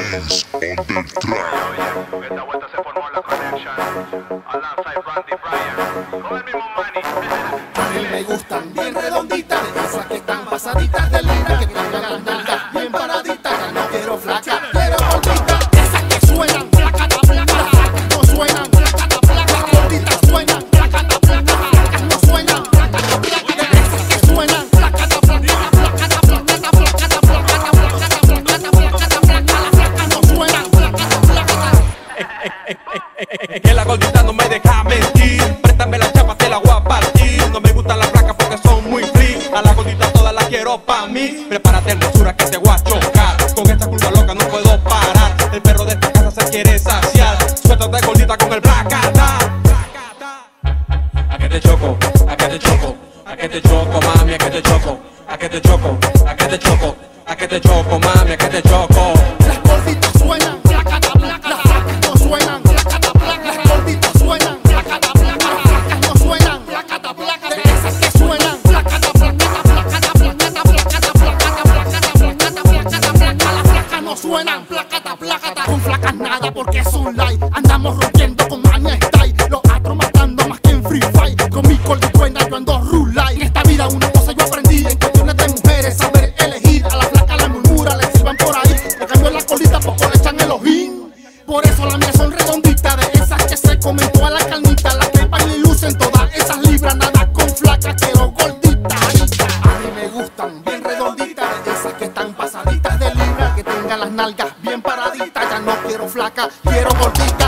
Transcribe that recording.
Dance on the track. A mí me gustan bien redonditas, esas que están pasaditas. Que la gordita no me deja mentir. Préstame la chapa, te la voy a partir. No me gustan las placas porque son muy free. A la gordita todas la quiero pa' mí. Prepárate, hermosura, que te voy a chocar. Con esta curva loca no puedo parar. El perro de esta casa se quiere saciar. Suéltate, gordita, con el placata. A que te choco, a que te choco, a que te choco, mami, a que te choco, a que te choco, a que te choco, a que te choco, mami, a que te choco. Suenan, placata, placata. Con flacas nada porque es un light. Andamos rompiendo con maña style. Los astros matando más que en Free Fire. Con mi buena yo ando rulay. En esta vida una cosa yo aprendí. En cuestiones de mujeres saber elegir. A la flaca la murmura, le sirvan por ahí. Le cambio la colita, poco le echan el ojín. Por eso las mías son redonditas. De esas que se comen toda la carnita. Las que bailan y lucen todas bien paraditas. Ya no quiero flaca, quiero gordita.